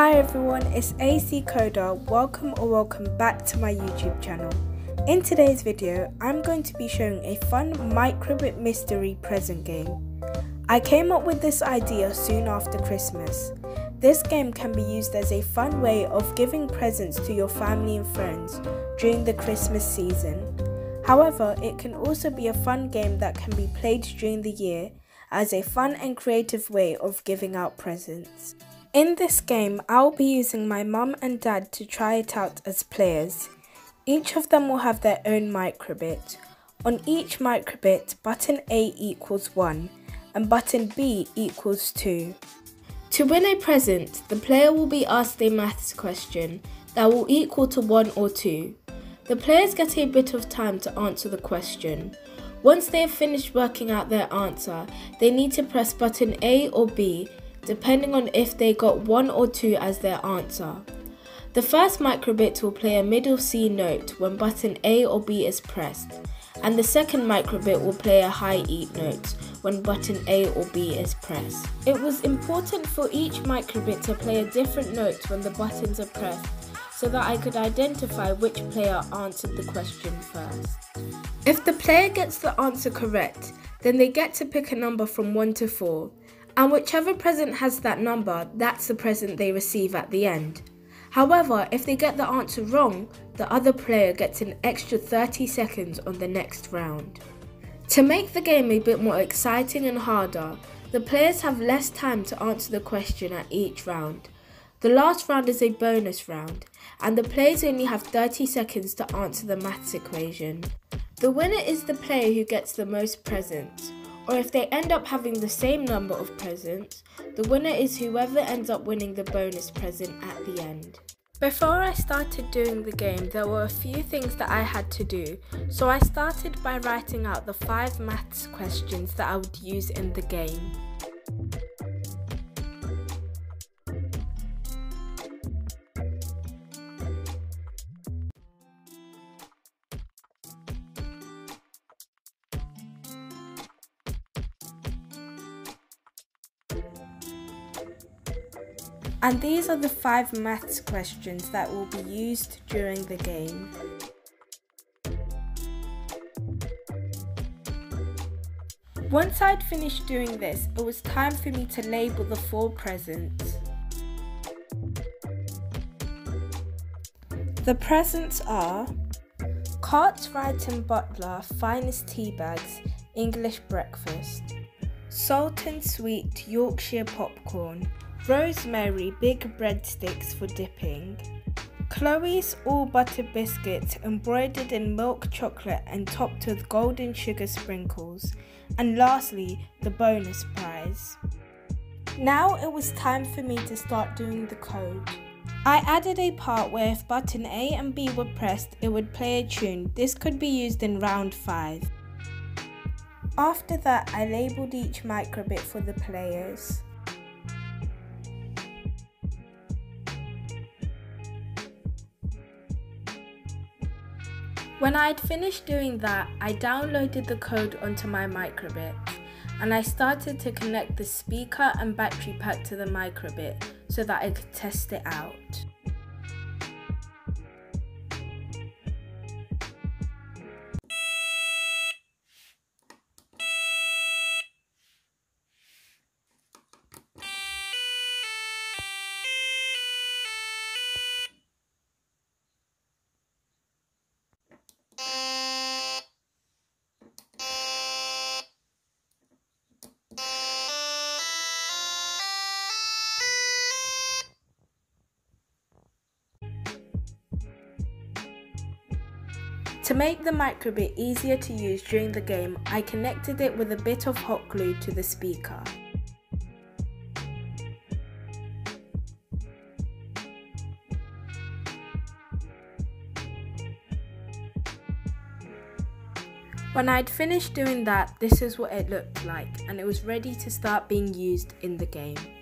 Hi everyone, it's AC Coder. Welcome or welcome back to my YouTube channel. In today's video, I'm going to be showing a fun microbit mystery present game. I came up with this idea soon after Christmas. This game can be used as a fun way of giving presents to your family and friends during the Christmas season. However, it can also be a fun game that can be played during the year as a fun and creative way of giving out presents. In this game, I'll be using my mum and dad to try it out as players. Each of them will have their own microbit. On each microbit, button A equals 1 and button B equals 2. To win a present, the player will be asked a maths question that will equal to 1 or 2. The players get a bit of time to answer the question. Once they have finished working out their answer, they need to press button A or B depending on if they got 1 or 2 as their answer. The first microbit will play a middle C note when button A or B is pressed, and the second microbit will play a high E note when button A or B is pressed. It was important for each microbit to play a different note when the buttons are pressed so that I could identify which player answered the question first. If the player gets the answer correct, then they get to pick a number from 1 to 4, and whichever present has that number, that's the present they receive at the end. However, if they get the answer wrong, the other player gets an extra 30 seconds on the next round. To make the game a bit more exciting and harder, the players have less time to answer the question at each round. The last round is a bonus round, and the players only have 30 seconds to answer the maths equation. The winner is the player who gets the most presents, or if they end up having the same number of presents, the winner is whoever ends up winning the bonus present at the end. Before I started doing the game, there were a few things that I had to do, so I started by writing out the five maths questions that I would use in the game. And these are the five maths questions that will be used during the game. Once I'd finished doing this, it was time for me to label the four presents. The presents are Cartwright and Butler Finest Tea Bags English Breakfast, Salt and Sweet Yorkshire Popcorn, Rosemary big breadsticks for dipping. Chloe's all butter biscuits embroidered in milk chocolate and topped with golden sugar sprinkles. And lastly, the bonus prize. Now it was time for me to start doing the code. I added a part where if button A and B were pressed, it would play a tune. This could be used in round 5. After that, I labelled each microbit for the players. When I had finished doing that, I downloaded the code onto my microbit and I started to connect the speaker and battery pack to the microbit so that I could test it out. To make the microbit easier to use during the game, I connected it with a bit of hot glue to the speaker. When I'd finished doing that, this is what it looked like and it was ready to start being used in the game.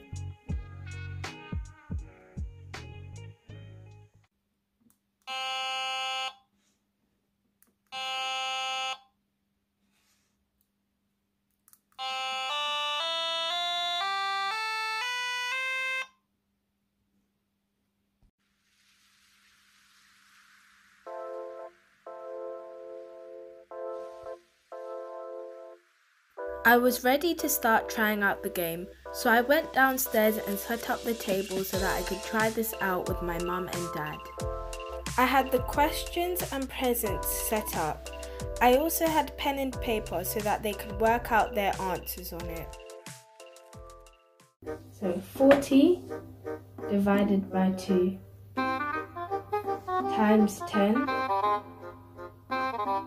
I was ready to start trying out the game, so I went downstairs and set up the table so that I could try this out with my mum and dad. I had the questions and presents set up. I also had pen and paper so that they could work out their answers on it. So 40 divided by 2 times 10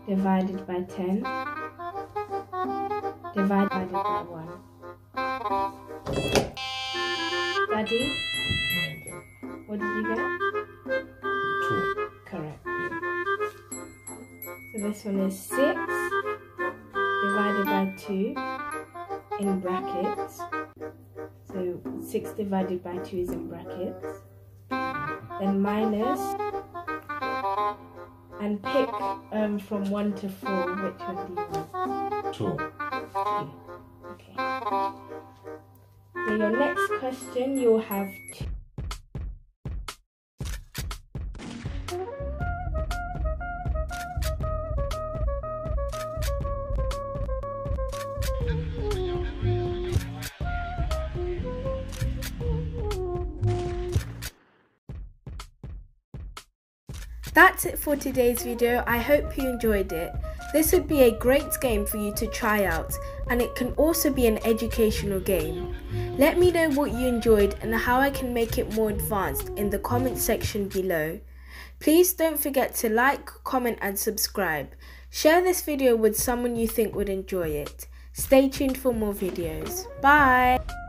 divided by 10 divided by 1. Daddy, what did you get? 2. Correct. So this one is 6 divided by 2 in brackets. So 6 divided by 2 is in brackets. Then minus and pick um, from 1 to 4 which one do you want? 2. 2. Okay. So your next question you'll have two. That's it for today's video. I hope you enjoyed it. This would be a great game for you to try out and it can also be an educational game. Let me know what you enjoyed and how I can make it more advanced in the comment section below. Please don't forget to like, comment and subscribe. Share this video with someone you think would enjoy it. Stay tuned for more videos. Bye!